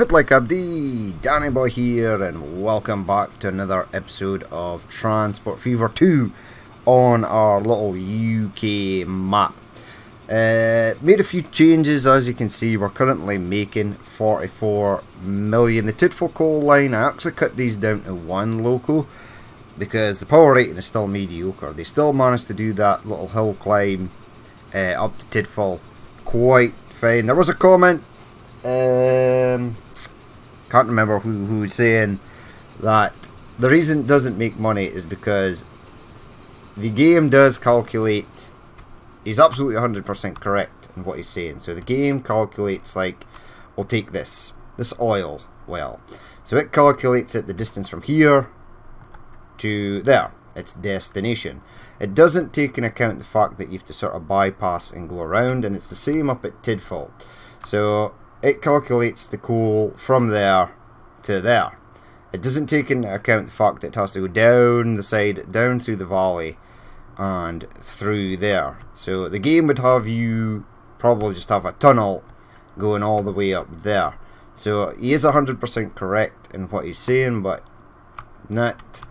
Fit Like Abdi, Danny Boy here, and welcome back to another episode of Transport Fever 2 on our little UK map. Uh, made a few changes, as you can see. We're currently making 44 million. The Tidful coal line, I actually cut these down to one loco because the power rating is still mediocre. They still managed to do that little hill climb uh, up to Tidfall quite fine. There was a comment, um, can't remember who, who was saying that the reason it doesn't make money is because the game does calculate he's absolutely 100% correct in what he's saying. So the game calculates like, we'll take this, this oil well. So it calculates it the distance from here to there, its destination. It doesn't take into account the fact that you have to sort of bypass and go around, and it's the same up at Tidfall. So it calculates the coal from there to there. It doesn't take into account the fact that it has to go down the side, down through the valley, and through there. So the game would have you probably just have a tunnel going all the way up there. So he is 100% correct in what he's saying, but not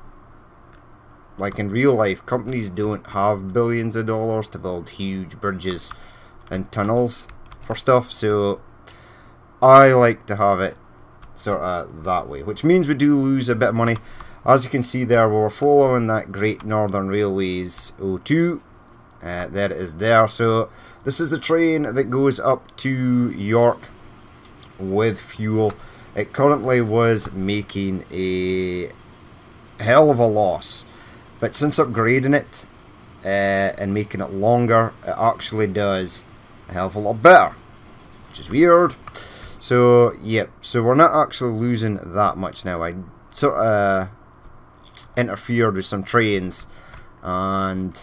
like in real life, companies don't have billions of dollars to build huge bridges and tunnels for stuff. So I like to have it sort of that way, which means we do lose a bit of money. As you can see there, we're following that Great Northern Railways 02. Uh, there it is there. So this is the train that goes up to York with fuel. It currently was making a hell of a loss. But since upgrading it uh, and making it longer, it actually does a hell of a lot better. Which is weird. So, yep. So we're not actually losing that much now. I sort of interfered with some trains and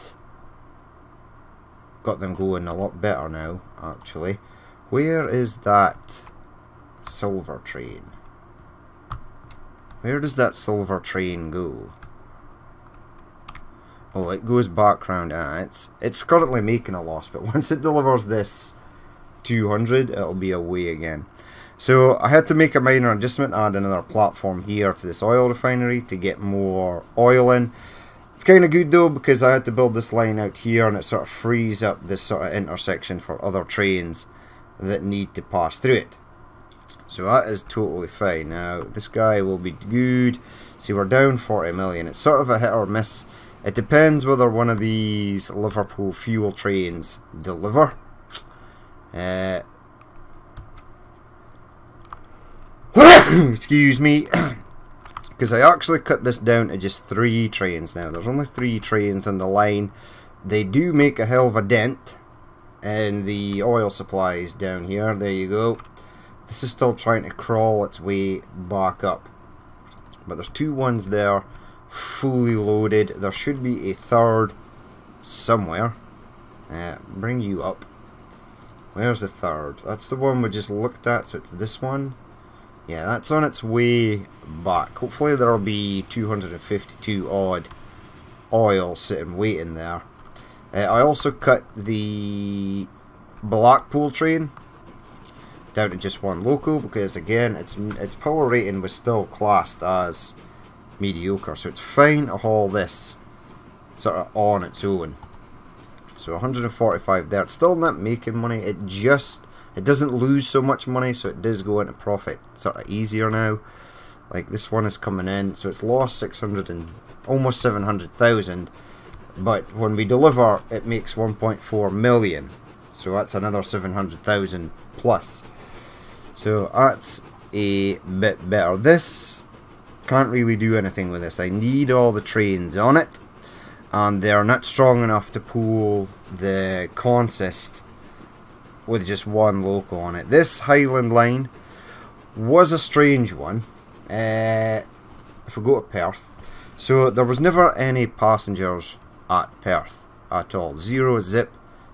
got them going a lot better now, actually. Where is that silver train? Where does that silver train go? Oh, it goes back round. Ah, it's it's currently making a loss, but once it delivers this 200, it'll be away again. So I had to make a minor adjustment, add another platform here to this oil refinery to get more oil in. It's kind of good though because I had to build this line out here and it sort of frees up this sort of intersection for other trains that need to pass through it. So that is totally fine. Now this guy will be good. See we're down 40 million. It's sort of a hit or miss. It depends whether one of these Liverpool fuel trains deliver. Uh, excuse me, because I actually cut this down to just three trains now. There's only three trains in the line. They do make a hell of a dent And the oil supplies down here. There you go. This is still trying to crawl its way back up. But there's two ones there, fully loaded. There should be a third somewhere. Uh, bring you up. Where's the third? That's the one we just looked at, so it's this one. Yeah, that's on its way back. Hopefully there'll be 252 odd oil sitting waiting there. Uh, I also cut the Blackpool train down to just one loco because again its its power rating was still classed as mediocre so it's fine to haul this sort of on its own so 145 there it's still not making money it just it doesn't lose so much money, so it does go into profit sort of easier now. Like this one is coming in, so it's lost 600 and almost 700,000. But when we deliver, it makes 1.4 million. So that's another 700,000 plus. So that's a bit better. This can't really do anything with this. I need all the trains on it. And they're not strong enough to pull the consist with just one loco on it. This Highland line was a strange one. Uh, if we go to Perth, so there was never any passengers at Perth at all. Zero, zip,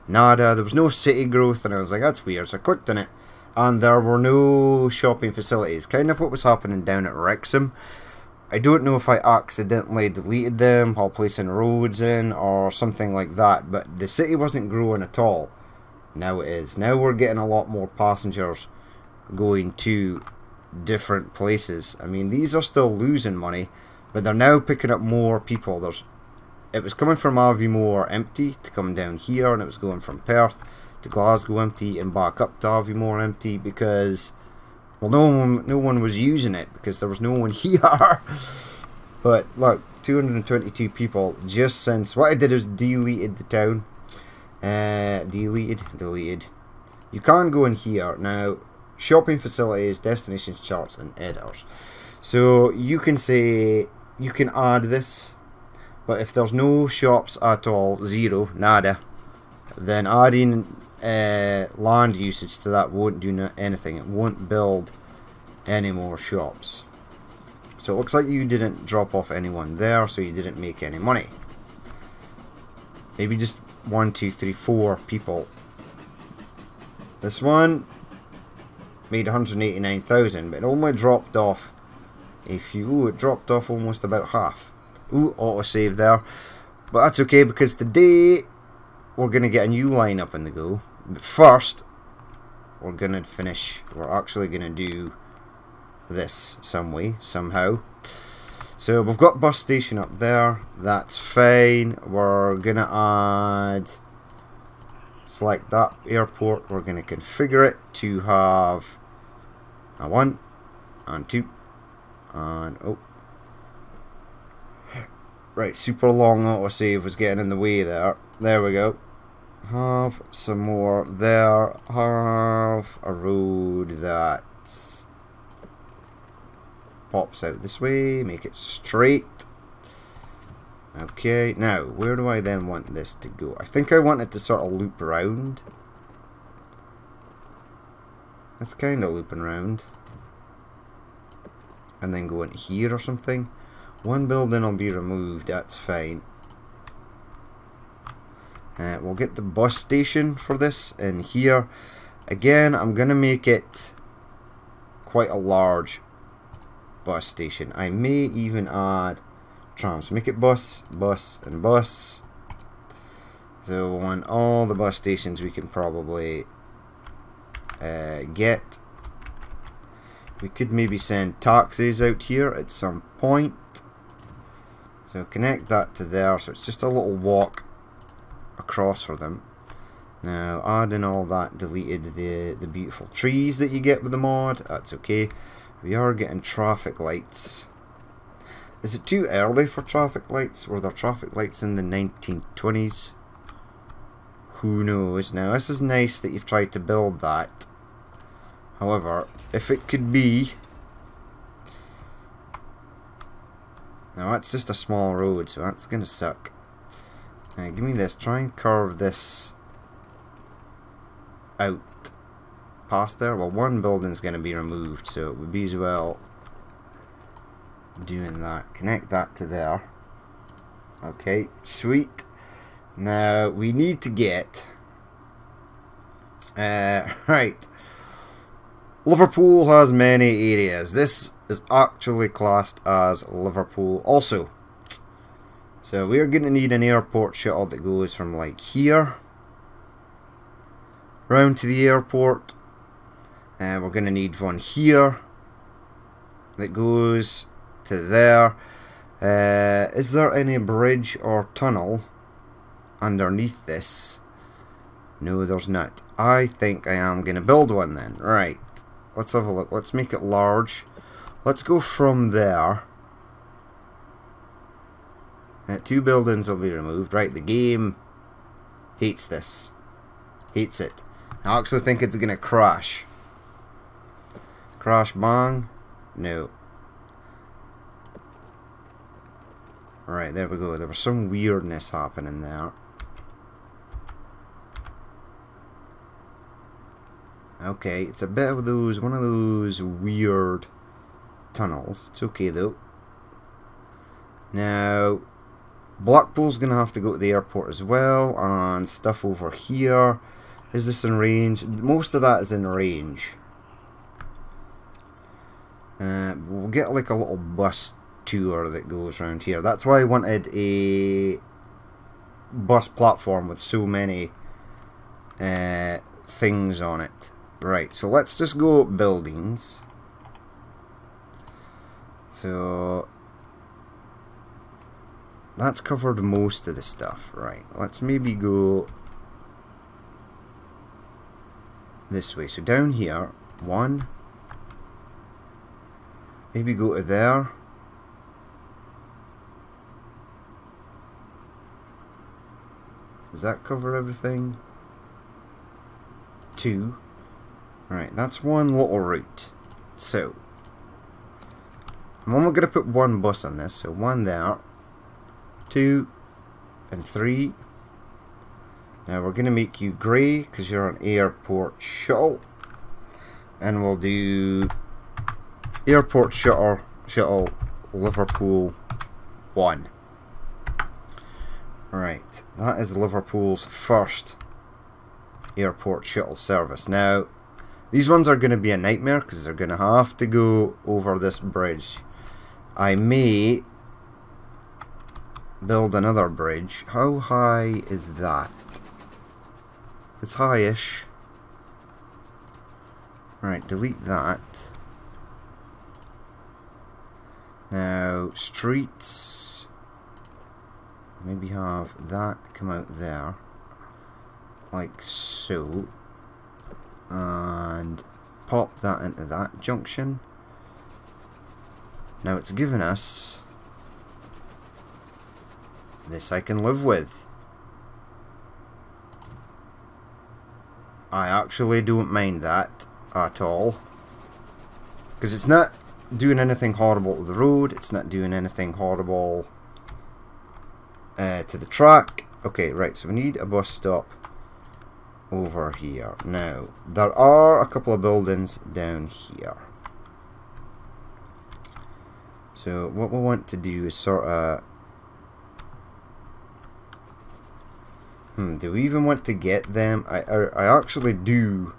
nada. There was no city growth, and I was like, that's weird. So I clicked on it, and there were no shopping facilities. Kind of what was happening down at Wrexham. I don't know if I accidentally deleted them while placing roads in or something like that, but the city wasn't growing at all. Now it is. Now we're getting a lot more passengers going to different places. I mean, these are still losing money, but they're now picking up more people. There's, it was coming from Aviemore empty to come down here, and it was going from Perth to Glasgow empty and back up to Aviemore empty because, well, no one, no one was using it because there was no one here. but look, 222 people just since what I did was deleted the town. Uh, deleted, deleted. You can go in here now. Shopping facilities, destinations, charts, and editors. So you can say you can add this, but if there's no shops at all, zero, nada, then adding uh, land usage to that won't do anything. It won't build any more shops. So it looks like you didn't drop off anyone there, so you didn't make any money. Maybe just one, two, three, four people. This one made 189,000, but it only dropped off a few. Ooh, it dropped off almost about half. Ooh, autosave there. But that's okay because today we're going to get a new lineup in the go. But first, we're going to finish, we're actually going to do this some way, somehow. So we've got bus station up there, that's fine. We're to add, select that airport, we're to configure it to have a 1 and 2 and oh. Right, super long autosave was getting in the way there. There we go have some more there, have a road that pops out this way, make it straight. Okay, now, where do I then want this to go? I think I want it to sort of loop around. It's kind of looping around. And then go in here or something. One building will be removed, that's fine. Uh, we'll get the bus station for this in here. Again, I'm going to make it quite a large bus station. I may even add trams. Make it bus, bus, and bus. So on all the bus stations we can probably uh, get. We could maybe send taxis out here at some point. So connect that to there. So it's just a little walk across for them. Now, adding all that deleted the, the beautiful trees that you get with the mod. That's okay. We are getting traffic lights. Is it too early for traffic lights? Were there traffic lights in the 1920s? Who knows? Now, this is nice that you've tried to build that. However, if it could be... Now, that's just a small road, so that's going to suck. Now, give me this. Try and carve this out past there. Well, one building's going to be removed, so it would be as well doing that. Connect that to there. Okay, sweet. Now, we need to get... Uh, right. Liverpool has many areas. This is actually classed as Liverpool also. So we're going to need an airport shuttle that goes from like here round to the airport. And we're going to need one here that goes to there. Uh, is there any bridge or tunnel underneath this? No, there's not. I think I am going to build one then. Right. Let's have a look. Let's make it large. Let's go from there uh, two buildings will be removed. Right, the game hates this. Hates it. I actually think it's going to crash. Crash bang? No. Alright, there we go. There was some weirdness happening there. Okay, it's a bit of those, one of those weird tunnels. It's okay though. Now, Blackpool's going to have to go to the airport as well, and stuff over here. Is this in range? Most of that is in range. Uh, we'll get like a little bus tour that goes around here. That's why I wanted a bus platform with so many uh, things on it. Right, so let's just go buildings. So that's covered most of the stuff, right? Let's maybe go this way. So down here, one, maybe go to there. Does that cover everything? Two. Right, that's one little route. So, I'm only going to put one bus on this, so one there, two, and three. Now we're going to make you grey because you're an airport shuttle. And we'll do airport shuttle, shuttle Liverpool 1. Right, that is Liverpool's first airport shuttle service. Now, these ones are going to be a nightmare because they're going to have to go over this bridge. I may build another bridge. How high is that? It's high-ish. Right, delete that. Now, streets. Maybe have that come out there. Like so. And pop that into that junction. Now it's given us this I can live with. I actually don't mind that at all. Because it's not doing anything horrible to the road, it's not doing anything horrible uh, to the track. Okay, right, so we need a bus stop over here. Now, there are a couple of buildings down here. So what we want to do is sort of Hmm, do we even want to get them? I, I, I actually do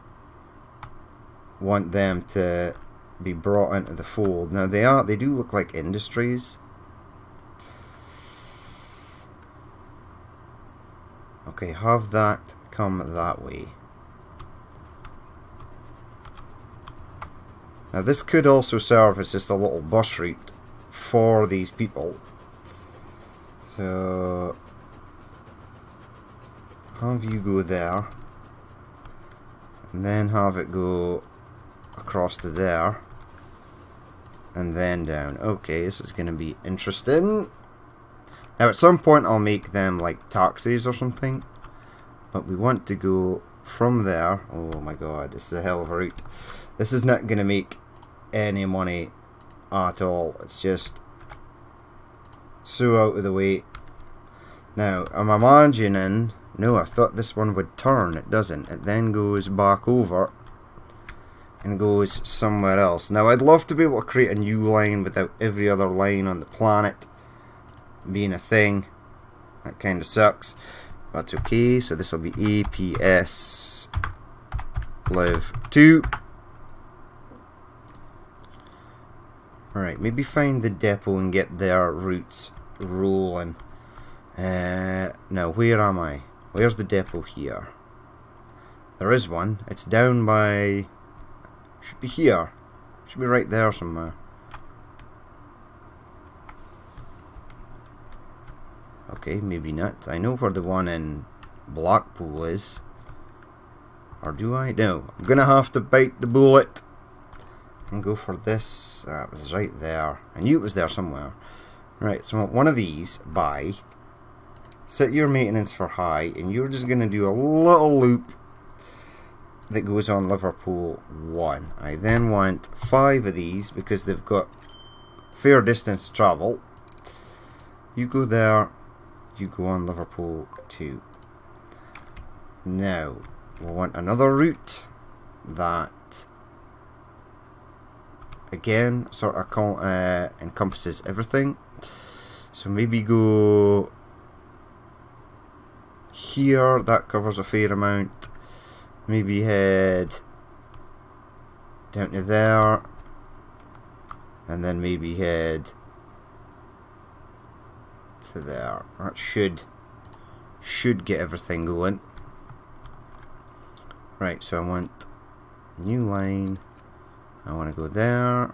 want them to be brought into the fold. Now they are they do look like industries. Okay, have that come that way. Now this could also serve as just a little bus route for these people. So have you go there and then have it go across to there and then down. Okay, this is going to be interesting. Now at some point I'll make them like taxis or something but we want to go from there. Oh my god, this is a hell of a route. This is not going to make any money at all. It's just so out of the way. Now, I'm imagining no, I thought this one would turn. It doesn't. It then goes back over and goes somewhere else. Now, I'd love to be able to create a new line without every other line on the planet being a thing. That kind of sucks. That's okay. So this will be APS live 2. Alright, maybe find the depot and get their routes rolling. Uh, now, where am I? Where's the depot here? There is one. It's down by... Should be here. Should be right there somewhere. Okay, maybe not. I know where the one in Blackpool is. Or do I? No. I'm gonna have to bite the bullet and go for this. Uh, that was right there. I knew it was there somewhere. Right, so one of these by set your maintenance for high and you're just going to do a little loop that goes on Liverpool 1. I then want 5 of these because they've got fair distance to travel. You go there, you go on Liverpool 2. Now, we want another route that again sort of uh, encompasses everything. So maybe go here, that covers a fair amount. Maybe head down to there. And then maybe head to there. That should should get everything going. Right, so I want new line. I want to go there.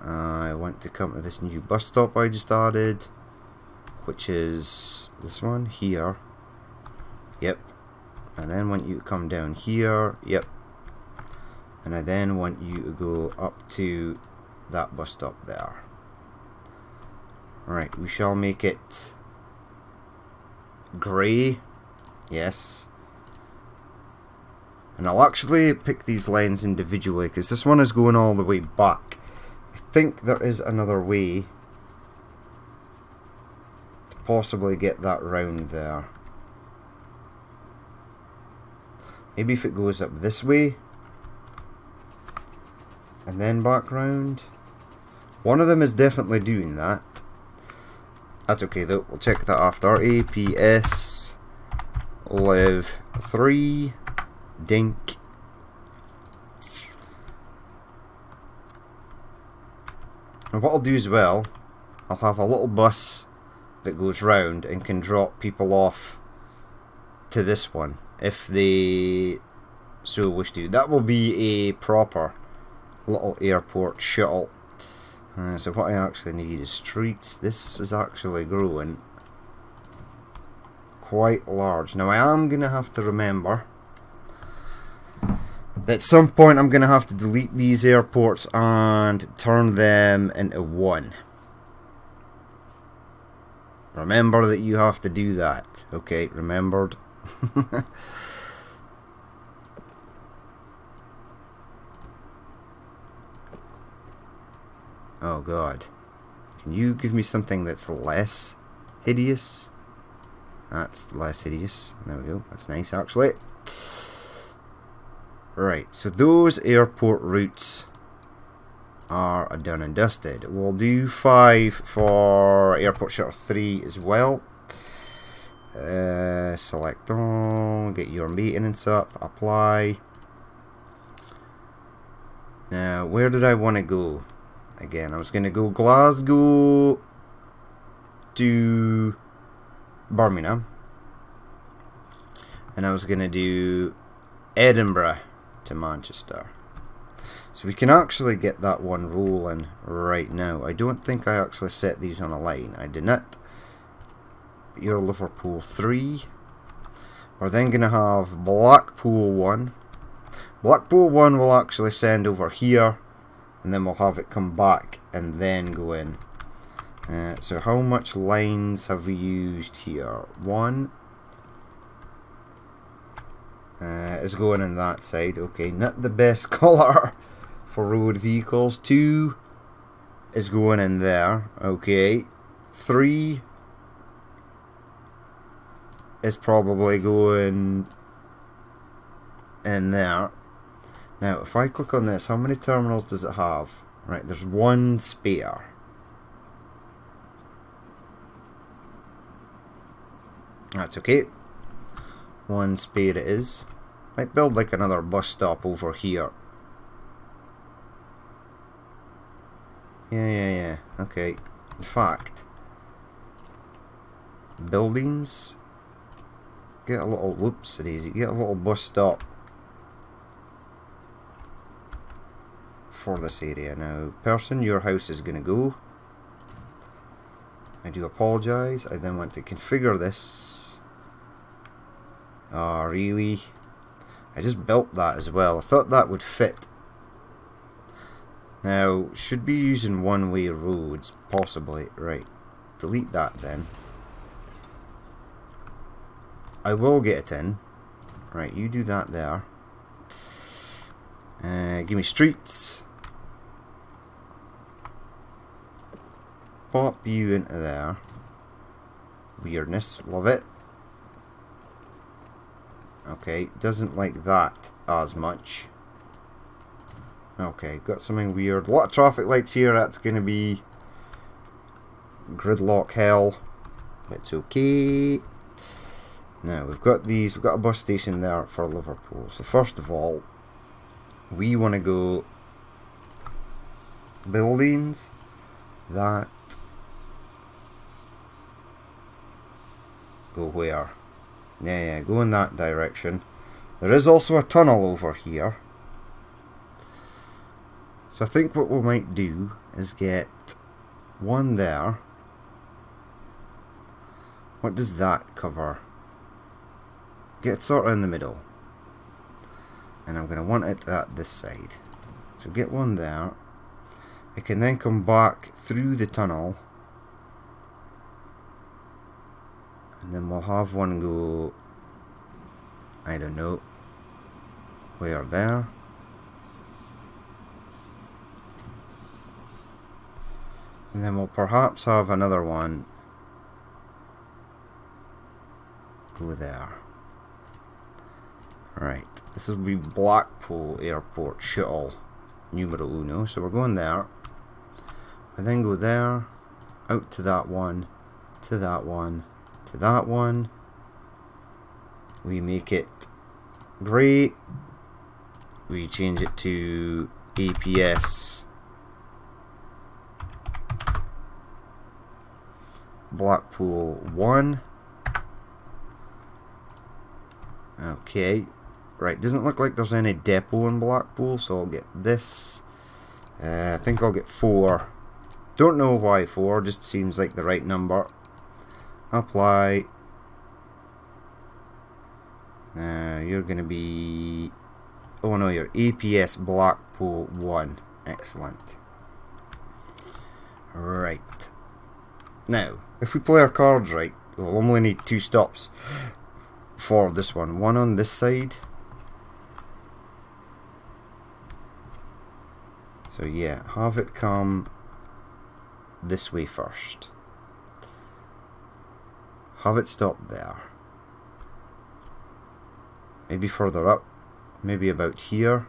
I want to come to this new bus stop I just added, which is this one here. Yep. And then want you to come down here. Yep. And I then want you to go up to that bus stop there. Right, we shall make it grey. Yes. And I'll actually pick these lines individually because this one is going all the way back. I think there is another way to possibly get that round there. Maybe if it goes up this way and then back round. One of them is definitely doing that. That's okay though, we'll check that after. APS live 3 dink and what I'll do as well I'll have a little bus that goes round and can drop people off to this one if they so wish to. That will be a proper little airport shuttle. Uh, so what I actually need is streets. This is actually growing quite large. Now I am going to have to remember at some point I'm going to have to delete these airports and turn them into one. Remember that you have to do that. Okay, remembered. oh god. Can you give me something that's less hideous? That's less hideous. There we go. That's nice actually. Right, so those airport routes are done and dusted. We'll do 5 for airport shuttle 3 as well. Uh, select all, get your maintenance up, apply. Now, where did I want to go? Again, I was going to go Glasgow to Birmingham. And I was going to do Edinburgh to Manchester. So we can actually get that one rolling right now. I don't think I actually set these on a line. I did not. You're Liverpool 3. We're then going to have Blackpool 1. Blackpool 1 will actually send over here. And then we'll have it come back and then go in. Uh, so how much lines have we used here? One, uh, is going in that side. Okay, not the best colour for road vehicles. Two is going in there. Okay. Three is probably going in there. Now, if I click on this, how many terminals does it have? Right, there's one spare. That's okay one spare it is. Might build like another bus stop over here. Yeah, yeah, yeah. Okay. In fact, buildings. Get a little, whoops, it easy. Get a little bus stop for this area. Now, person, your house is to go. I do apologise. I then want to configure this Oh, really? I just built that as well. I thought that would fit. Now, should be using one-way roads, possibly. Right, delete that then. I will get it in. Right, you do that there. Uh, give me streets. Pop you into there. Weirdness, love it. Okay, doesn't like that as much. Okay, got something weird. A lot of traffic lights here, that's going to be gridlock hell. It's okay. Now, we've got these, we've got a bus station there for Liverpool. So first of all, we want to go buildings that go where? Yeah, yeah, go in that direction. There is also a tunnel over here. So I think what we might do is get one there. What does that cover? Get sort of in the middle. And I'm going to want it at this side. So get one there. It can then come back through the tunnel. And then we'll have one go, I don't know, where there. And then we'll perhaps have another one go there. Right, this will be Blackpool Airport shuttle numero uno. So we're going there. I then go there, out to that one, to that one, to that one. We make it grey. We change it to APS Blackpool 1. Okay. Right, doesn't look like there's any depot in Blackpool, so I'll get this. Uh, I think I'll get 4. Don't know why 4, just seems like the right number. Apply. Uh, you're going to be... Oh no, you're APS Blackpool 1. Excellent. Right. Now, if we play our cards right, we'll only need two stops for this one. One on this side. So yeah, have it come this way first. Have it stop there. Maybe further up. Maybe about here.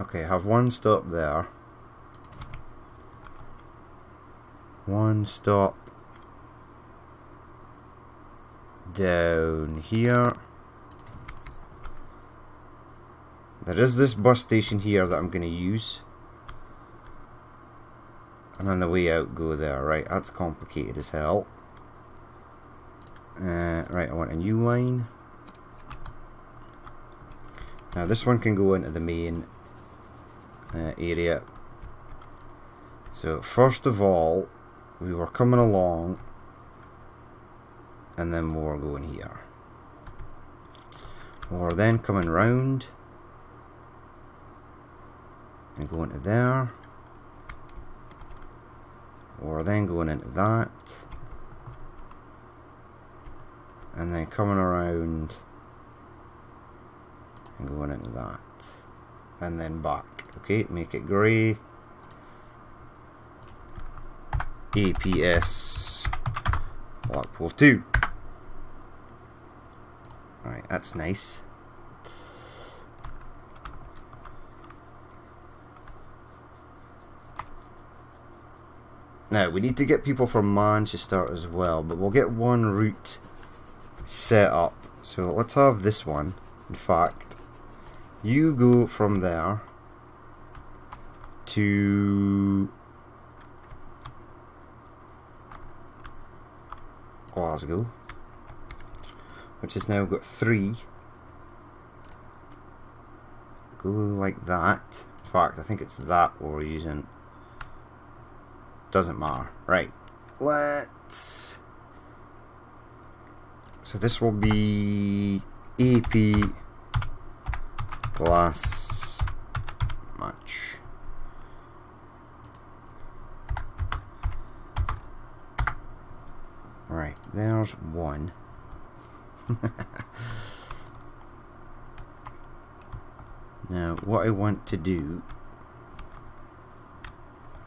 Okay, have one stop there. One stop down here. There is this bus station here that I'm going to use. And on the way out go there. Right, that's complicated as hell. Uh, right, I want a new line. Now this one can go into the main uh, area. So first of all, we were coming along and then were going here. Are then coming round and going to there. Are then going into that. And then coming around and going into that. And then back. Okay make it grey. APS Blackpool 2 Alright, that's nice. Now, we need to get people from Manchester as well, but we'll get one route set up. So let's have this one. In fact, you go from there to Glasgow, which has now got three. Go like that. In fact, I think it's that we're using. Doesn't matter. Right. Let's. So this will be AP glass match. Right, there's one. now, what I want to do...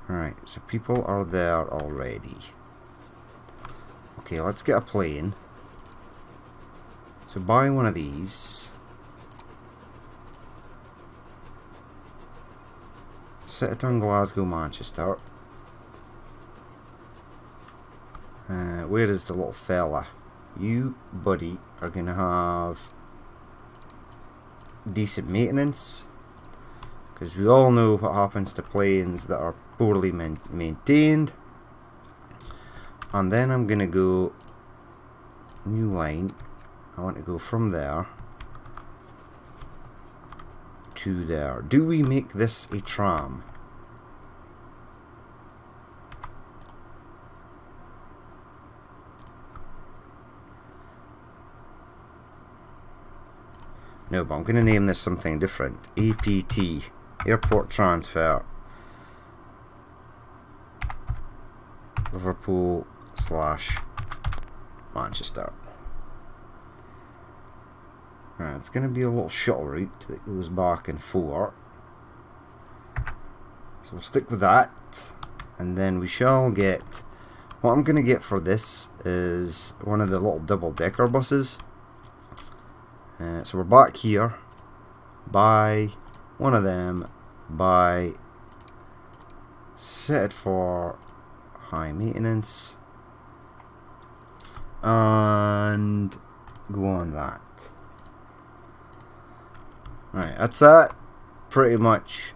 Right, so people are there already. Okay, let's get a plane. So buy one of these. Set it on Glasgow, Manchester. Uh, where is the little fella? You, buddy, are going to have decent maintenance. Because we all know what happens to planes that are poorly maintained. And then I'm to go new line. I want to go from there to there. Do we make this a tram? No, but I'm going to name this something different. APT, Airport Transfer. Liverpool slash Manchester. Right, it's going to be a little shuttle route that goes back and forth. So we'll stick with that. And then we shall get... What I'm going to get for this is one of the little double-decker buses. Uh, so we're back here. Buy one of them. Buy... Set for high maintenance. And go on that. Right, that's that. Pretty much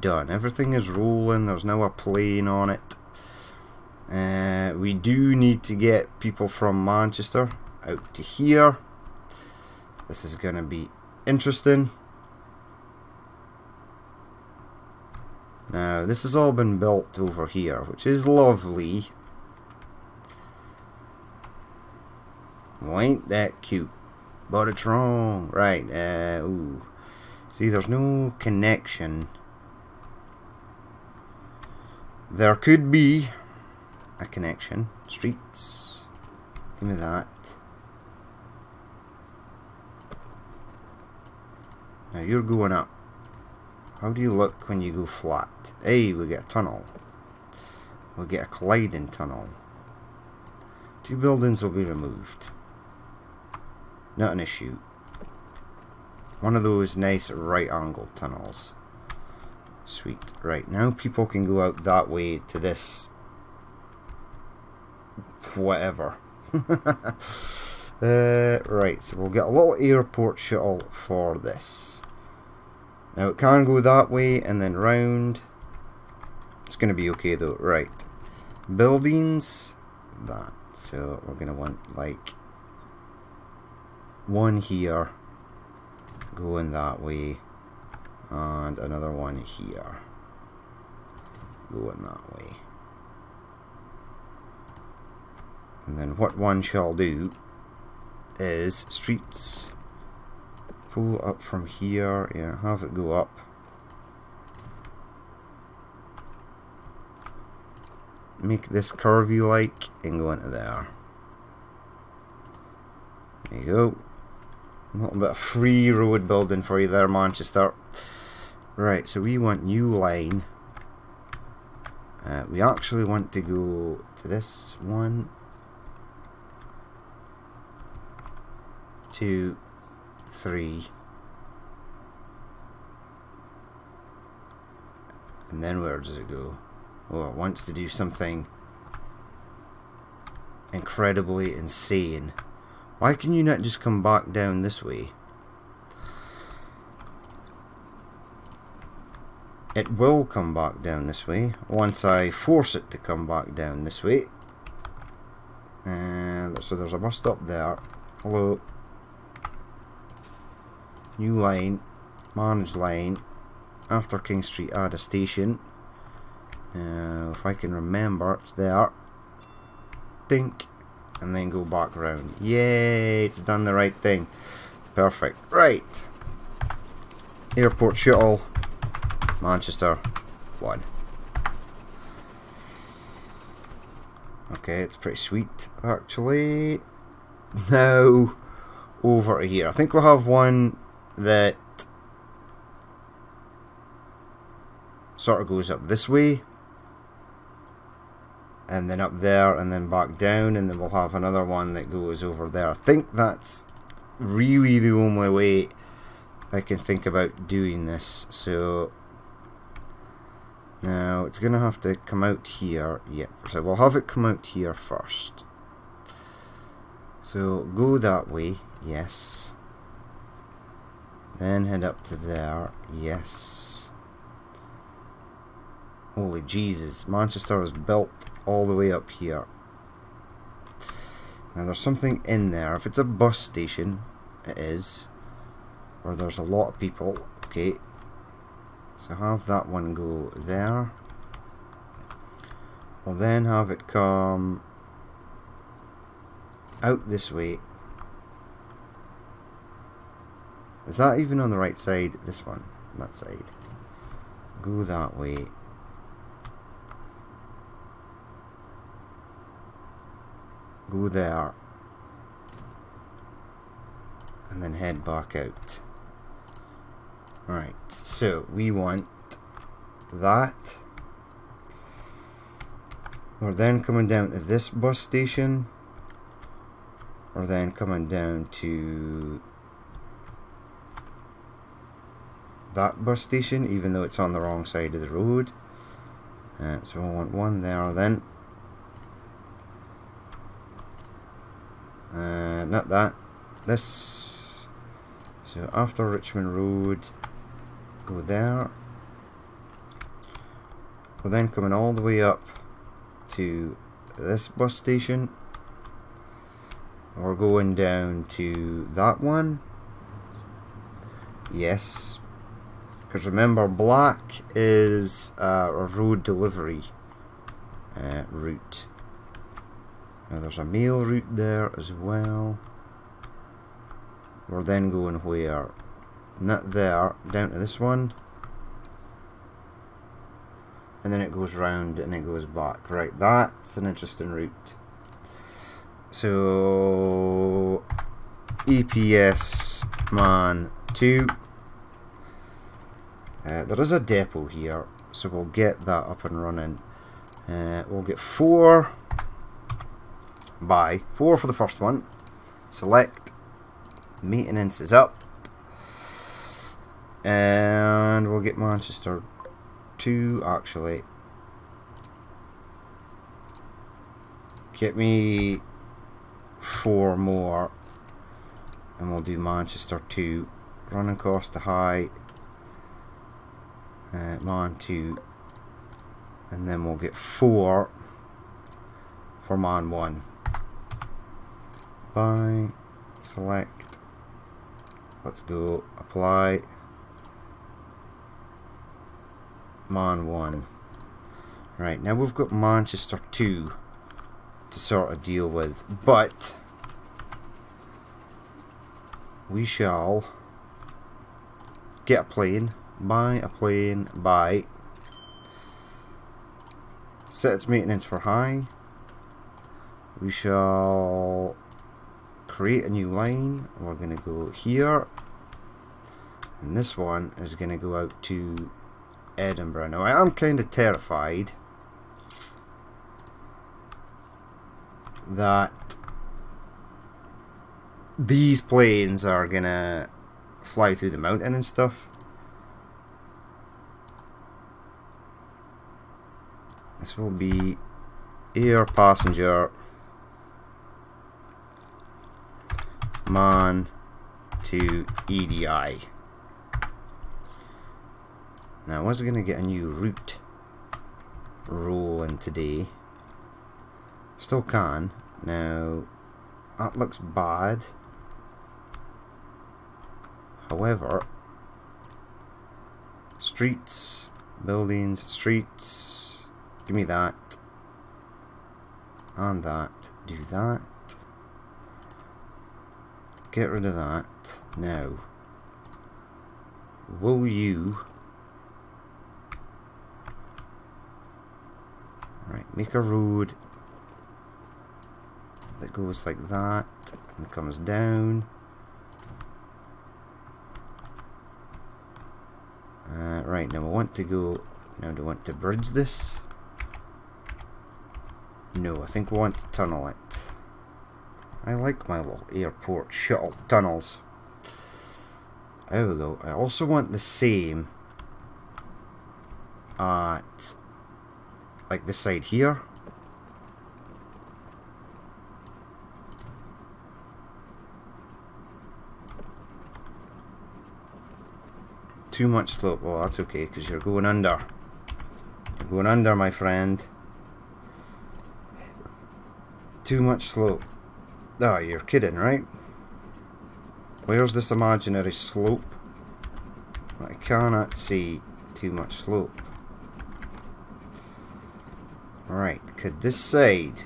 done. Everything is rolling. There's now a plane on it. Uh, we do need to get people from Manchester out to here. This is going to be interesting. Now, this has all been built over here, which is lovely. Well, ain't that cute? But it's wrong. Right, uh, ooh. See, there's no connection. There could be a connection. Streets. Give me that. Now you're going up. How do you look when you go flat? Hey, we get a tunnel. We get a colliding tunnel. Two buildings will be removed. Not an issue. One of those nice right angle tunnels. Sweet. Right, now people can go out that way to this... Whatever. uh, right, so we'll get a little airport shuttle for this. Now it can go that way and then round. It's going to be okay though. Right. Buildings. That. So we're going to want like one here going that way and another one here going that way and then what one shall do is streets pull up from here yeah have it go up make this curvy like and go into there there you go a little bit of free road building for you there, Manchester. Right, so we want new line. Uh, we actually want to go to this one. Two, three. And then where does it go? Oh, it wants to do something incredibly insane. Why can you not just come back down this way? It will come back down this way once I force it to come back down this way. And so there's a bus stop there. Hello. New line. Manage line. After King Street add a station. Uh, if I can remember, it's there. Think and then go back round. Yay, it's done the right thing. Perfect. Right. Airport shuttle. Manchester. One. Okay, it's pretty sweet, actually. Now, over here. I think we'll have one that sort of goes up this way and then up there and then back down and then we'll have another one that goes over there. I think that's really the only way I can think about doing this. So now it's going to have to come out here. Yep, so we'll have it come out here first. So go that way, yes. Then head up to there, yes. Holy Jesus, Manchester was built all the way up here. Now there's something in there. If it's a bus station, it is. Or there's a lot of people. Okay. So have that one go there. We'll then have it come out this way. Is that even on the right side? This one, that side. Go that way. Go there. And then head back out. Alright, so we want that. We're then coming down to this bus station. We're then coming down to that bus station, even though it's on the wrong side of the road. Uh, so I want one there then. Uh, not that. This. So after Richmond Road, go there. We're then coming all the way up to this bus station. We're going down to that one. Yes. Because remember, black is uh, a road delivery uh, route. Now there's a mail route there as well. We're then going where? Not there, down to this one. And then it goes round and it goes back. Right, that's an interesting route. So, EPS man 2. Uh, there is a depot here, so we'll get that up and running. Uh, we'll get 4 by 4 for the first one. Select. Maintenance is up. And we'll get Manchester 2 actually. Get me 4 more. And we'll do Manchester 2. Running cost to high. Uh, Man 2. And then we'll get 4 for Man 1 by select, let's go, apply, Mon 1. Right, now we've got Manchester 2 to sort of deal with, but we shall get a plane, buy a plane, buy, set its maintenance for high, we shall create a new line. We're going to go here. And this one is going to go out to Edinburgh. Now, I am kind of terrified that these planes are going to fly through the mountain and stuff. This will be air passenger mon to EDI. Now I was going to get a new route rolling today. Still can. Now that looks bad. However, streets, buildings, streets, give me that. And that, do that. Get rid of that. Now, will you... Right, make a road that goes like that and comes down. Uh, right, now I want to go... Now do I want to bridge this? No, I think we want to tunnel it. I like my little airport shuttle tunnels. There we go. I also want the same at like this side here. Too much slope. Well, that's okay because you're going under. You're going under, my friend. Too much slope. Oh, you're kidding, right? Where's this imaginary slope? I cannot see too much slope. Right, could this side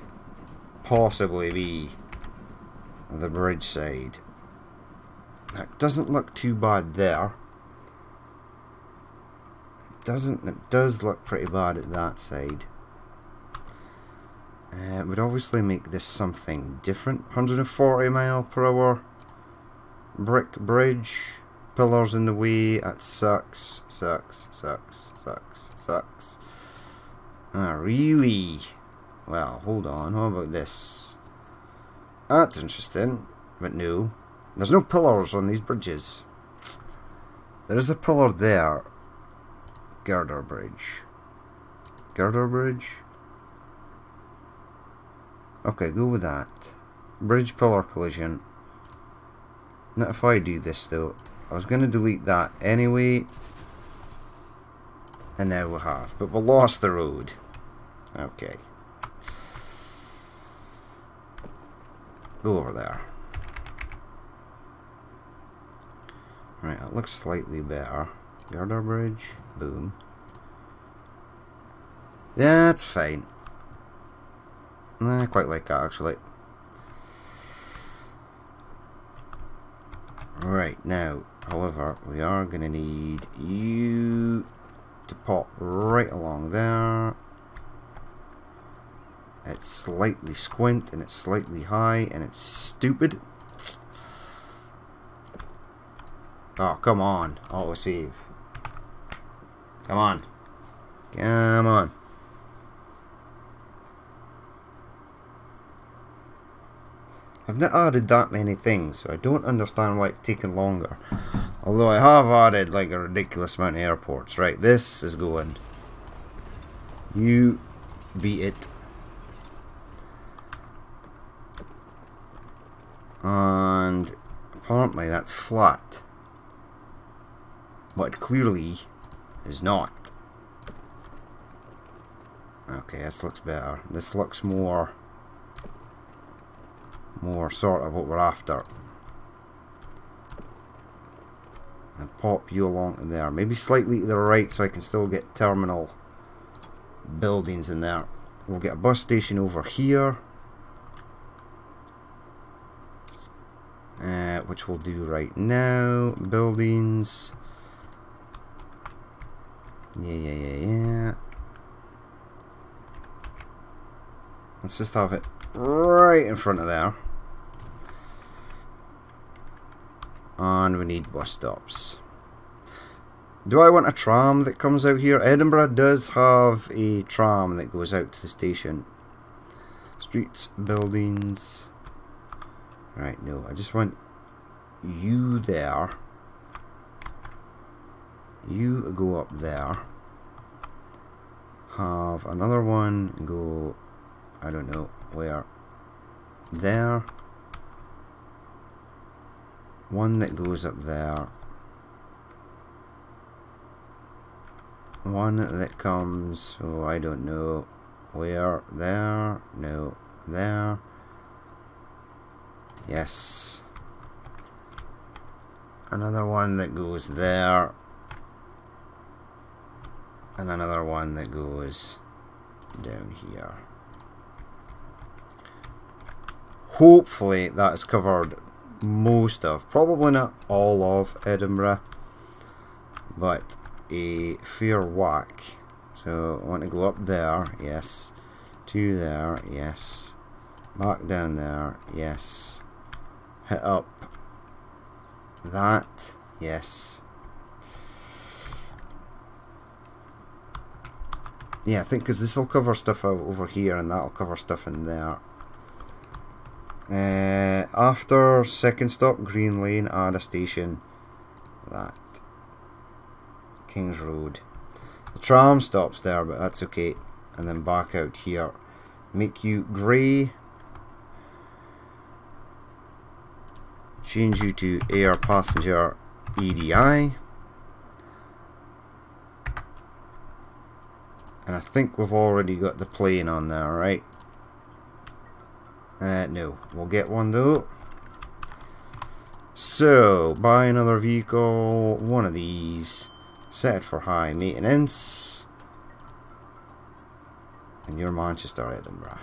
possibly be the bridge side? That doesn't look too bad there. It doesn't, it does look pretty bad at that side. Uh, would obviously make this something different. 140 mile per hour brick bridge. Pillars in the way. That sucks. Sucks. Sucks. Sucks. Sucks. Ah, really? Well, hold on. How about this? That's interesting. But no. There's no pillars on these bridges. There is a pillar there. Girder Bridge. Girder Bridge? Okay, go with that. Bridge pillar collision. Not if I do this though. I was going to delete that anyway. And now we have. But we lost the road. Okay. Go over there. Right, it looks slightly better. Girder bridge. Boom. That's fine. I quite like that actually. Right, now, however, we are going to need you to pop right along there. It's slightly squint and it's slightly high and it's stupid. Oh, come on. Auto save. Come on. Come on. I've not added that many things, so I don't understand why it's taking longer. Although I have added like a ridiculous amount of airports. Right, this is going. You beat it. And apparently that's flat. But clearly is not. Okay, this looks better. This looks more more sort of what we're after. And pop you along in there. Maybe slightly to the right so I can still get terminal buildings in there. We'll get a bus station over here. Uh, which we'll do right now. Buildings. Yeah, yeah, yeah, yeah. Let's just have it right in front of there. And we need bus stops. Do I want a tram that comes out here? Edinburgh does have a tram that goes out to the station. Streets, buildings. Right, no, I just want you there. You go up there. Have another one go, I don't know, where? There one that goes up there. One that comes oh I don't know. Where? There? No. There? Yes. Another one that goes there. And another one that goes down here. Hopefully that's covered most of, probably not all of Edinburgh, but eh, a fair whack. So I want to go up there, yes. To there, yes. Back down there, yes. Hit up that, yes. Yeah, I think because this will cover stuff over here and that'll cover stuff in there. Uh, after second stop, Green Lane, add a station. That. Kings Road. The tram stops there, but that's okay. And then back out here. Make you grey. Change you to air passenger EDI. And I think we've already got the plane on there, right? Uh, no, we'll get one though. So, buy another vehicle, one of these, set for high maintenance, and you're Manchester, Edinburgh.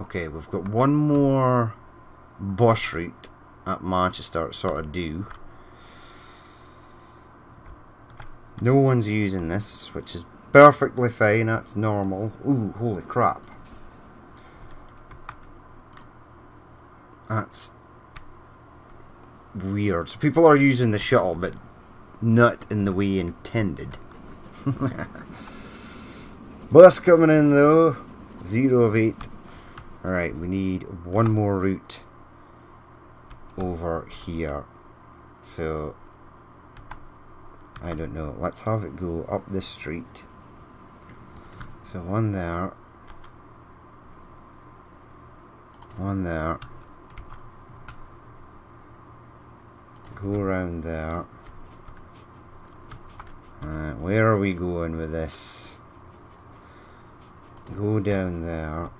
Okay, we've got one more bus route at Manchester sort of do. No one's using this, which is perfectly fine, that's normal. Ooh, holy crap. That's weird. So people are using the shuttle, but not in the way intended. Bus coming in though. Zero of eight. Alright, we need one more route over here. So, I don't know. Let's have it go up this street. So one there. One there. Go around there. Uh, where are we going with this? Go down there.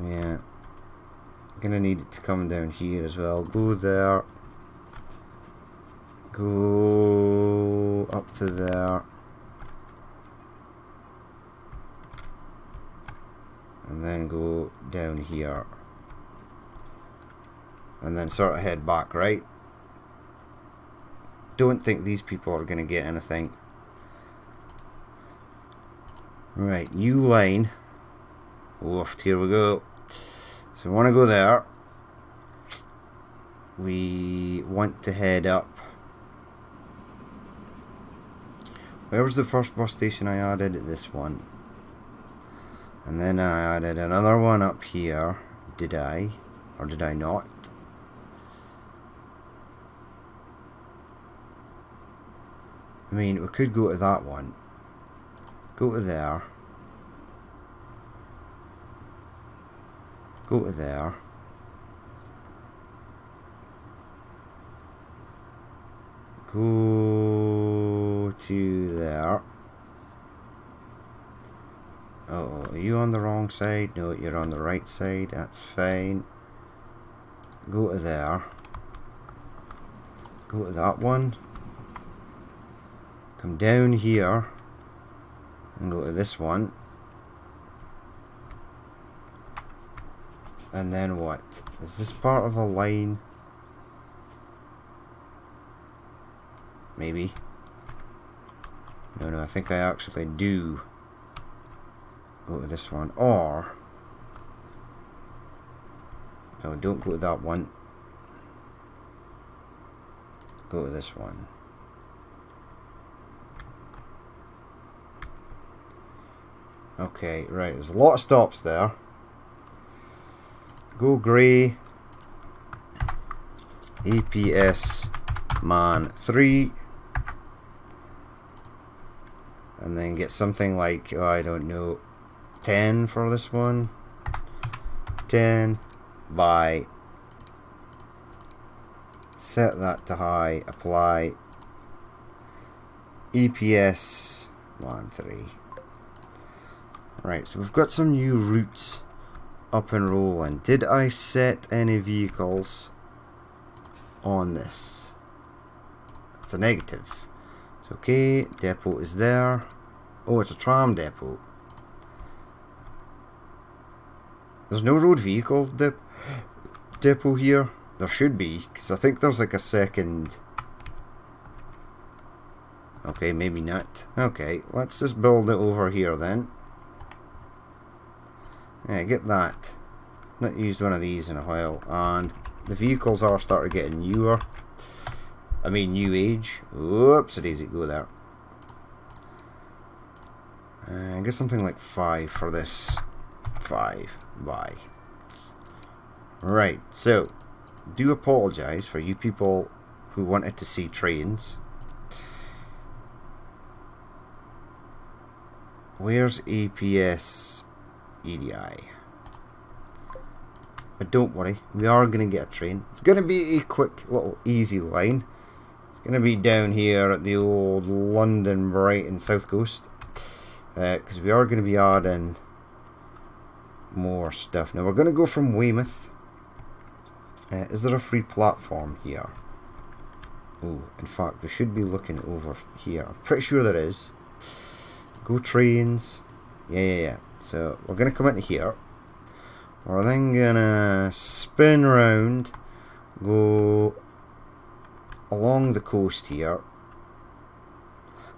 Yeah. Gonna need it to come down here as well. Go there. Go up to there. And then go down here. And then sort of head back, right? Don't think these people are going to get anything. Right, new line. Woofed, here we go. So we want to go there. We want to head up. Where was the first bus station I added? This one. And then I added another one up here. Did I? Or did I not? I mean, we could go to that one. Go to there. Go to there. Go to there. Oh, are you on the wrong side? No, you're on the right side. That's fine. Go to there. Go to that one. Come down here. And go to this one. And then what? Is this part of a line? Maybe. No, no, I think I actually do go to this one. Or... No, don't go to that one. Go to this one. Okay, right, there's a lot of stops there. Go grey. EPS man 3 and then get something like oh, I don't know 10 for this one 10 by set that to high apply EPS 1 3 right so we've got some new routes up and rolling. Did I set any vehicles on this? It's a negative. It's okay. Depot is there. Oh, it's a tram depot. There's no road vehicle de depot here. There should be, because I think there's like a second... Okay, maybe not. Okay, let's just build it over here then. Yeah, get that. Not used one of these in a while. And the vehicles are starting getting newer. I mean, new age. Oops, it easy go there. Uh, I guess something like 5 for this. 5. by. Right, so, do apologise for you people who wanted to see trains. Where's APS EDI. But don't worry, we are going to get a train. It's going to be a quick little easy line. It's going to be down here at the old London Brighton South Coast. Because uh, we are going to be adding more stuff. Now we're going to go from Weymouth. Uh, is there a free platform here? Oh, in fact, we should be looking over here. I'm pretty sure there is. Go trains. Yeah, yeah, yeah. So we're going to come into here. We're then going to spin round, go along the coast here.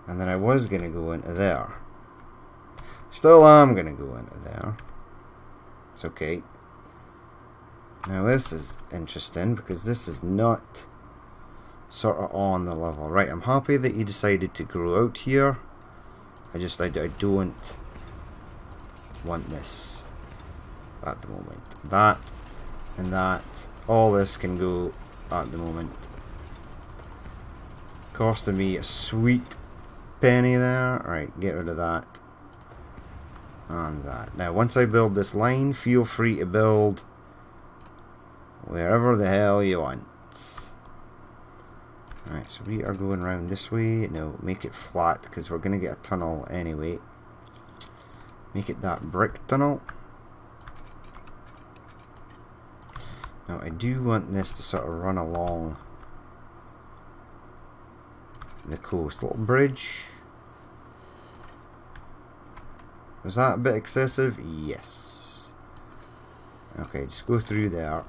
And then I was going to go into there. Still am going to go into there. It's okay. Now this is interesting because this is not sort of on the level. Right, I'm happy that you decided to grow out here. I just, I, I don't want this at the moment. That and that, all this can go at the moment. Costing me a sweet penny there. Right, get rid of that. And that. Now, once I build this line, feel free to build wherever the hell you want. Alright, so we are going around this way. No, make it flat because we're going to get a tunnel anyway. Make it that brick tunnel. Now I do want this to sort of run along the coast. Little bridge. Was that a bit excessive? Yes. Okay, just go through there.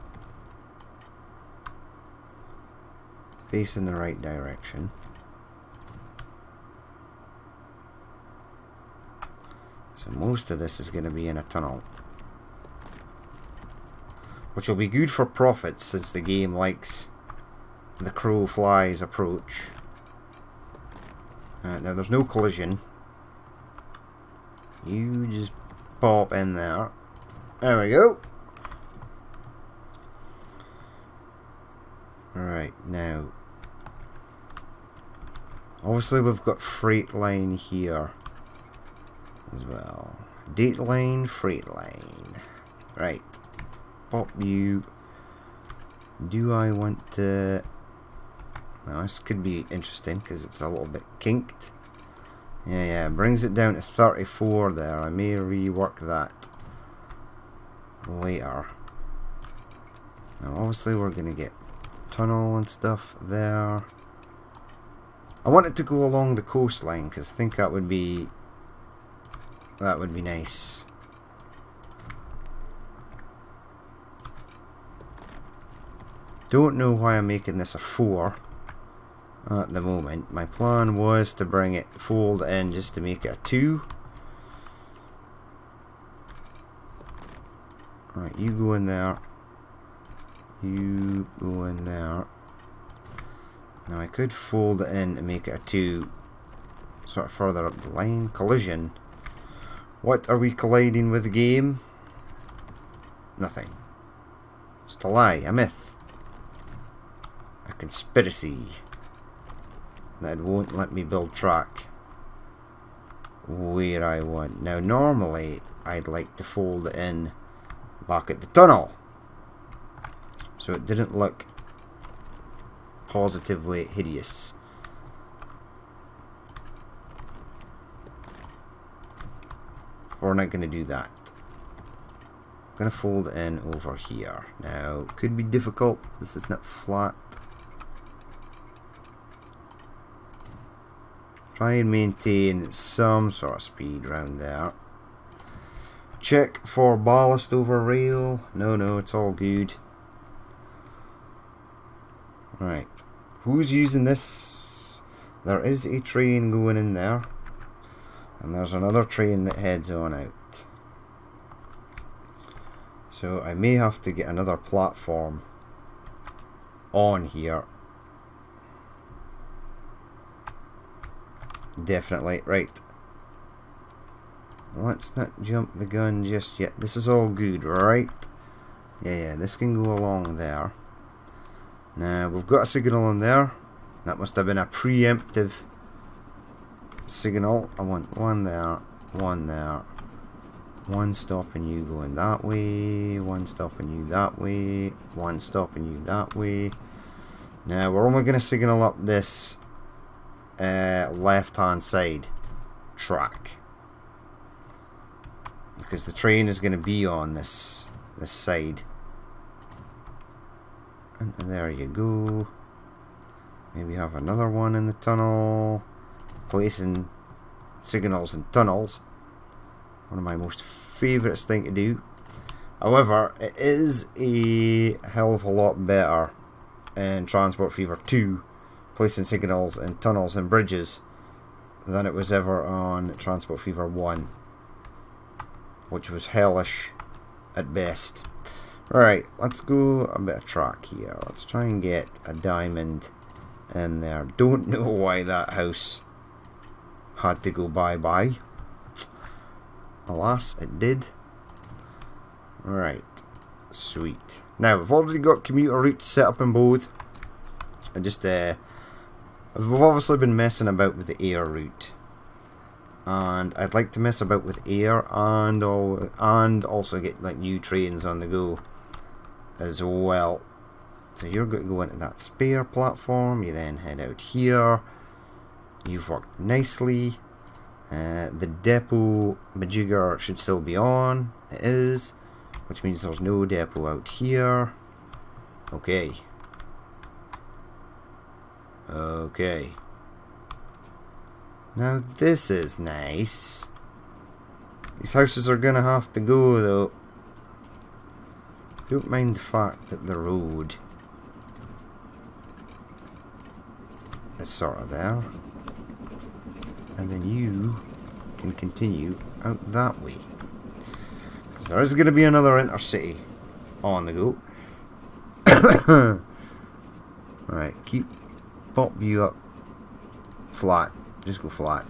Face in the right direction. So most of this is going to be in a tunnel. Which will be good for profits since the game likes the crow flies approach. Uh, now there's no collision. You just pop in there. There we go. Alright, now. Obviously we've got freight line here as well. Date line, freight line. Right. Pop you. Do I want to... Now this could be interesting because it's a little bit kinked. Yeah, yeah, brings it down to 34 there. I may rework that later. Now obviously we're going to get tunnel and stuff there. I want it to go along the coastline because I think that would be that would be nice. Don't know why I'm making this a 4 at the moment. My plan was to bring it fold in just to make it a 2. Alright, you go in there. You go in there. Now I could fold it in and make it a 2 sort of further up the line. Collision. What are we colliding with game? Nothing. Just a lie, a myth. A conspiracy that won't let me build track where I want. Now normally I'd like to fold it in back at the tunnel so it didn't look positively hideous. We're not going to do that. I'm going to fold in over here. Now, could be difficult. This is not flat. Try and maintain some sort of speed around there. Check for ballast over rail. No, no, it's all good. Right. Who's using this? There is a train going in there. And there's another train that heads on out. So I may have to get another platform on here Definitely. Right. Let's not jump the gun just yet. This is all good, right? Yeah, yeah, this can go along there. Now, we've got a signal in there. That must have been a preemptive signal. I want one there, one there. One stopping you going that way, one stopping you that way, one stopping you that way. Now, we're only going to signal up this uh, left hand side track. because the train is going to be on this this side. And there you go. Maybe have another one in the tunnel. Placing signals in tunnels. One of my most favourite thing to do. However, it is a hell of a lot better in Transport Fever 2 placing signals in tunnels and bridges than it was ever on Transport Fever 1 which was hellish at best. Right, let's go a bit of track here. Let's try and get a diamond in there. Don't know why that house had to go bye-bye. Alas, it did. Right, sweet. Now, we've already got commuter routes set up in both. And just, uh, we've obviously been messing about with the air route. And I'd like to mess about with air and, all, and also get like new trains on the go as well. So you're going to go into that spare platform, you then head out here. You've worked nicely. Uh, the depot majigger should still be on. It is which means there's no depot out here. Okay. Okay. Now this is nice. These houses are gonna have to go though. Don't mind the fact that the road is sort of there. And then you can continue out that way. Because there is going to be another intercity on the go. Alright, keep pop view up flat. Just go flat.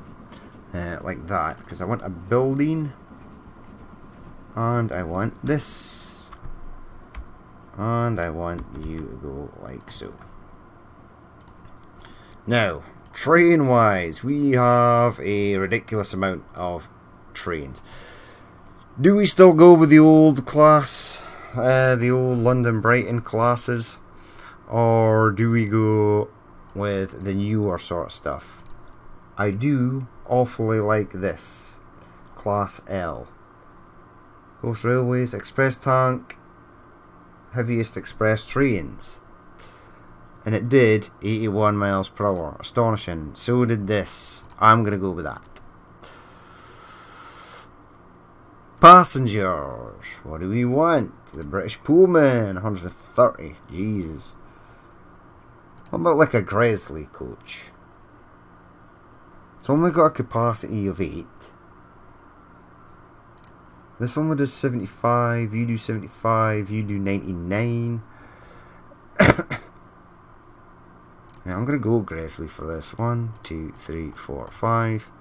Uh, like that. Because I want a building. And I want this. And I want you to go like so. Now, train wise, we have a ridiculous amount of trains. Do we still go with the old class, uh, the old London Brighton classes, or do we go with the newer sort of stuff? I do awfully like this, Class L. Coast Railways, Express Tank, heaviest express trains. And it did 81 miles per hour. Astonishing. So did this. I'm going to go with that. Passengers. What do we want? The British Pullman, 130. Jesus. What about like a Gresley coach? It's only got a capacity of 8. This one does 75, you do 75, you do 99. now I'm going to go Gresley for this. 1, 2, 3, 4, 5.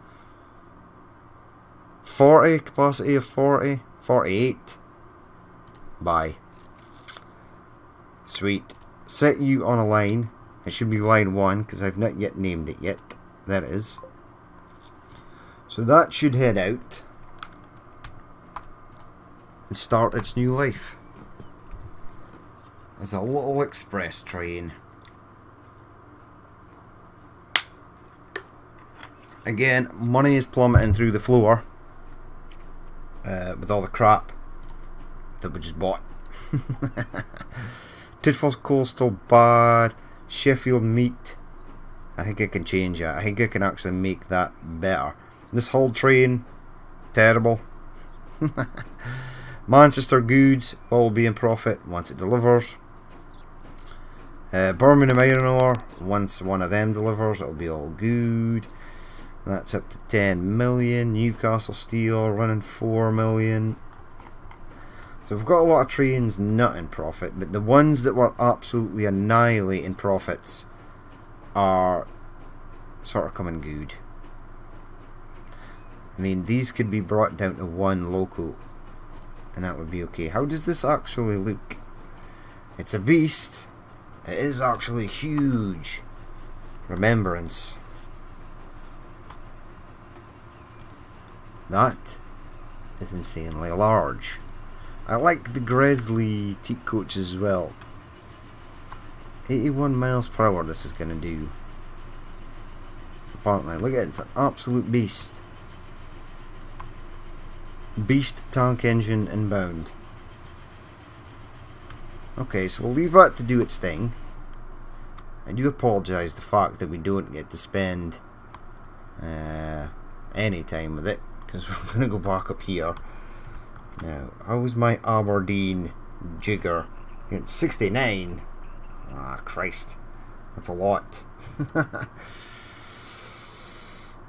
40, capacity of 40, 48. Bye. Sweet. Set you on a line. It should be line 1 because I've not yet named it yet. There it is. So that should head out and start its new life. As a little express train. Again, money is plummeting through the floor uh, with all the crap that we just bought. Tidfall's coal still bad. Sheffield meat. I think I can change that. I think I can actually make that better. This whole train, terrible. Manchester goods will be in profit once it delivers. Uh, Birmingham Iron Ore, once one of them delivers, it'll be all good. That's up to 10 million. Newcastle Steel running 4 million. So we've got a lot of trains not in profit, but the ones that were absolutely annihilating profits are sort of coming good. I mean, these could be brought down to one local, and that would be okay. How does this actually look? It's a beast. It is actually huge. Remembrance. That is insanely large. I like the Gresley teak coach as well. 81 miles per hour this is going to do. Apparently, look at it, it's an absolute beast. Beast tank engine inbound. Okay, so we'll leave that to do its thing. I do apologise the fact that we don't get to spend uh, any time with it because we're going to go back up here. Now, how was my Aberdeen jigger? 69. Ah, Christ. That's a lot.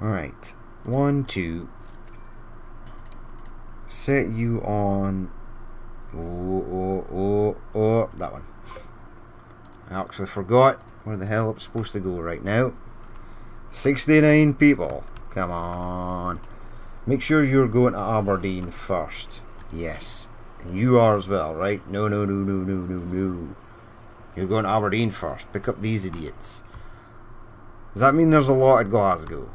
Alright. One, two. Set you on... Oh, oh, oh, oh. That one. I actually forgot where the hell I'm supposed to go right now. 69 people. Come on. Make sure you're going to Aberdeen first. Yes. And you are as well, right? No, no, no, no, no, no, no. You're going to Aberdeen first. Pick up these idiots. Does that mean there's a lot at Glasgow?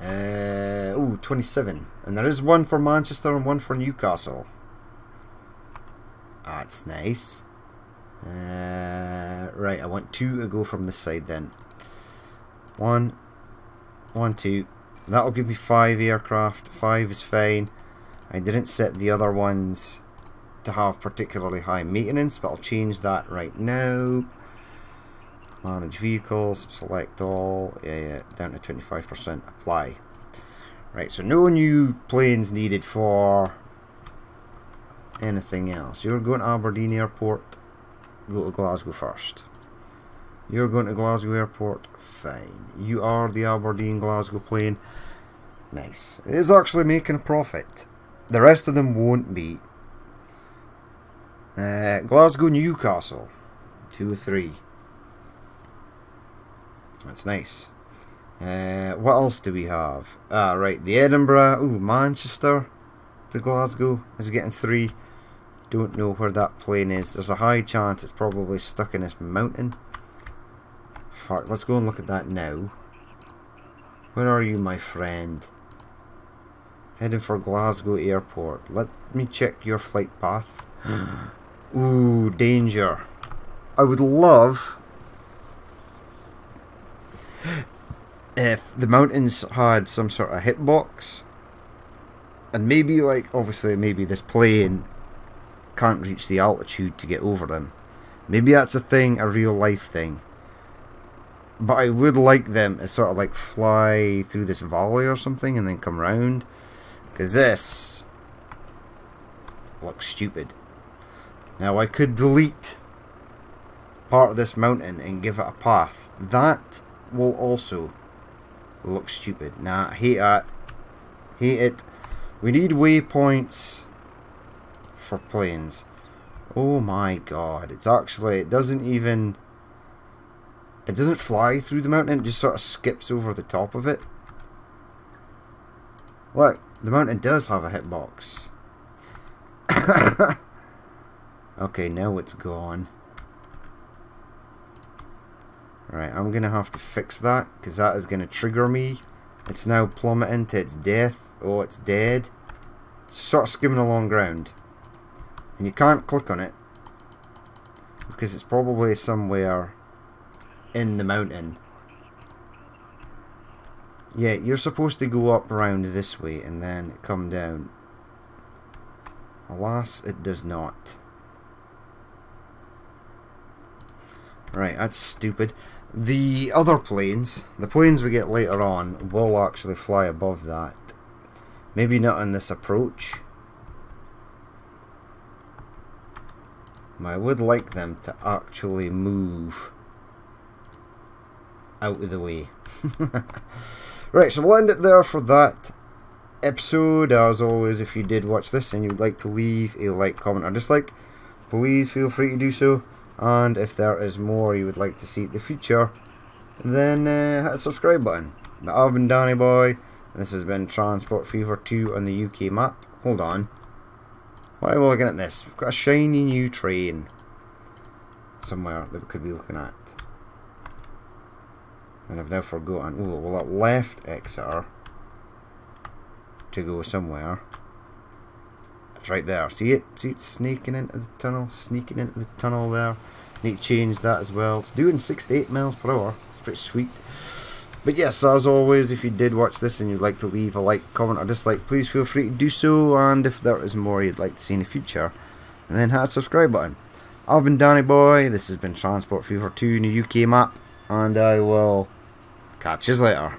Uh, oh, 27. And there is one for Manchester and one for Newcastle. That's nice. Uh, right, I want two to go from this side then. One, one, two. That'll give me five aircraft. Five is fine. I didn't set the other ones to have particularly high maintenance, but I'll change that right now. Manage vehicles, select all, yeah, yeah, down to 25%, apply. Right, so no new planes needed for anything else. You're going to Aberdeen Airport, go to Glasgow first. You're going to Glasgow Airport, fine. You are the Aberdeen Glasgow plane, nice. It is actually making a profit. The rest of them won't be. Uh, Glasgow Newcastle, two or three. That's nice. Uh, what else do we have? Ah, right, the Edinburgh. Ooh, Manchester to Glasgow is getting three. Don't know where that plane is. There's a high chance it's probably stuck in this mountain. Fuck, let's go and look at that now. Where are you, my friend? Heading for Glasgow Airport. Let me check your flight path. Ooh, danger. I would love if the mountains had some sort of hitbox and maybe like obviously maybe this plane can't reach the altitude to get over them maybe that's a thing a real life thing but I would like them to sort of like fly through this valley or something and then come round because this looks stupid now I could delete part of this mountain and give it a path that will also look stupid. Nah, I hate that. Hate it. We need waypoints for planes. Oh my god. It's actually, it doesn't even, it doesn't fly through the mountain, it just sort of skips over the top of it. Look, the mountain does have a hitbox. okay, now it's gone. Right, I'm going to have to fix that because that is going to trigger me. It's now plummeting to its death. Oh, it's dead. It's sort of skimming along ground. And you can't click on it because it's probably somewhere in the mountain. Yeah, you're supposed to go up around this way and then come down. Alas, it does not. Right, that's stupid. The other planes, the planes we get later on, will actually fly above that. Maybe not on this approach. I would like them to actually move out of the way. right, so we'll end it there for that episode. As always, if you did watch this and you'd like to leave a like, comment, or dislike, please feel free to do so. And if there is more you would like to see in the future then uh, hit the subscribe button. But I've been Danny Boy. This has been Transport Fever 2 on the UK map. Hold on. Why are we looking at this? We've got a shiny new train somewhere that we could be looking at and I've now forgotten oh well it left Exeter to go somewhere it's right there. See it? See it sneaking into the tunnel? Sneaking into the tunnel there. Need to change that as well. It's doing 68 miles per hour. It's pretty sweet. But yes, as always, if you did watch this and you'd like to leave a like, comment, or dislike, please feel free to do so. And if there is more you'd like to see in the future, then hit the subscribe button. I've been Danny Boy. This has been Transport Fever 2 in the UK map, and I will catch you later.